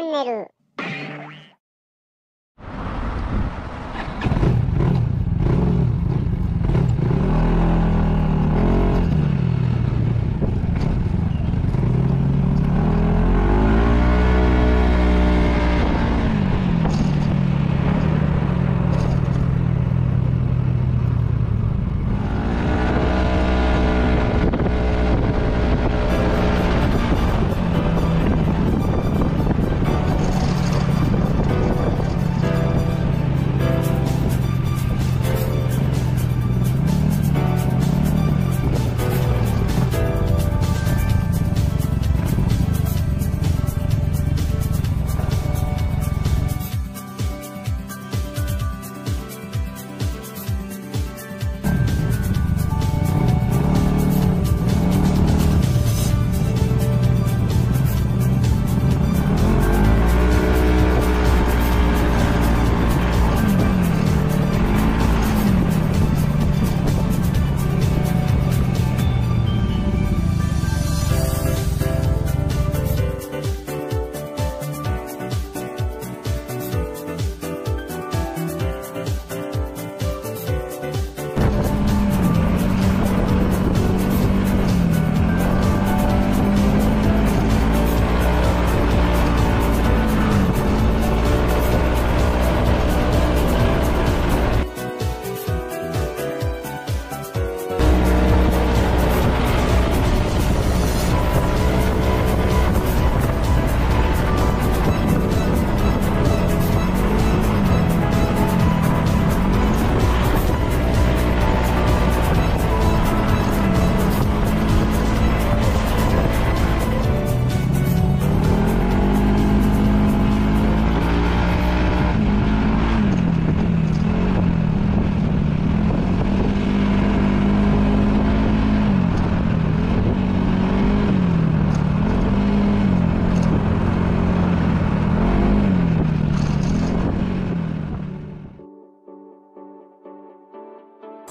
ャンネル。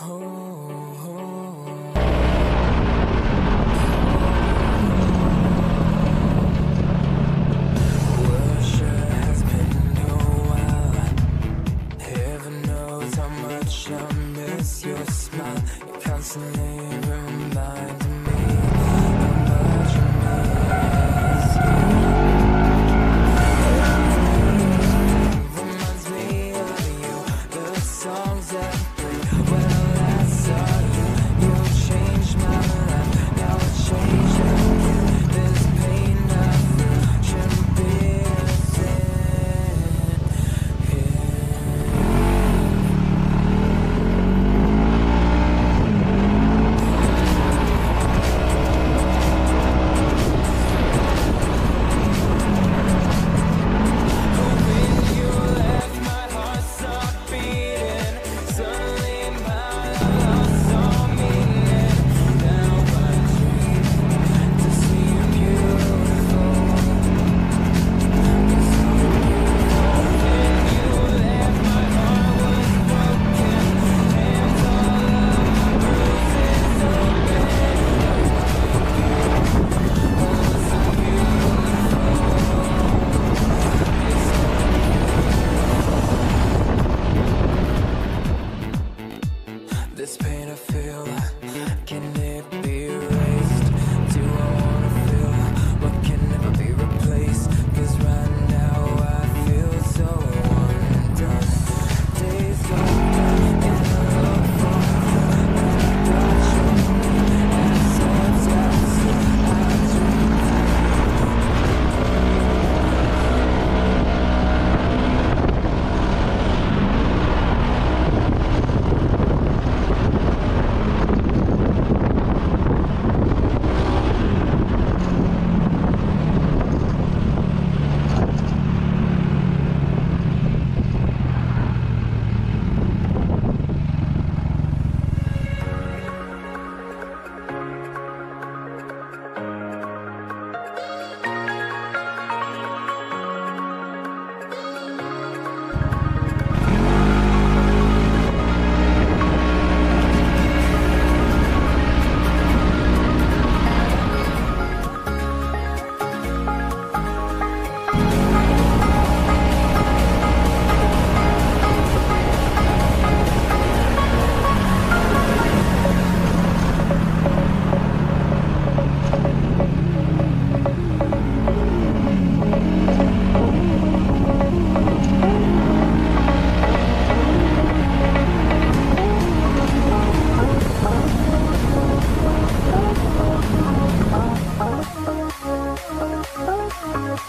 oh. oh. oh.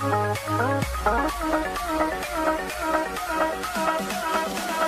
Thank you.